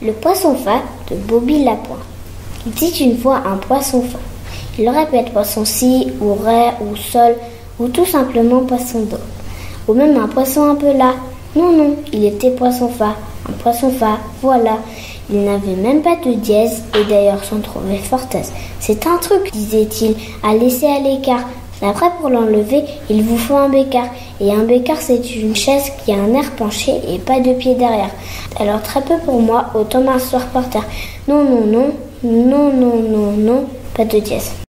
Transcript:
Le poisson fa de Bobby Lapointe. Il dit une fois un poisson fa. Il répète poisson si, ou ré, ou sol, ou tout simplement poisson d'eau. Ou même un poisson un peu là. Non, non, il était poisson fa. Un poisson fa, voilà. Il n'avait même pas de dièse et d'ailleurs s'en trouvait fortaise. C'est un truc, disait-il, à laisser à l'écart. Après, pour l'enlever, il vous faut un bécard. Et un bécard, c'est une chaise qui a un air penché et pas de pied derrière. Alors, très peu pour moi, autant m'asseoir par terre. Non, non, non, non, non, non, non, pas de dièse.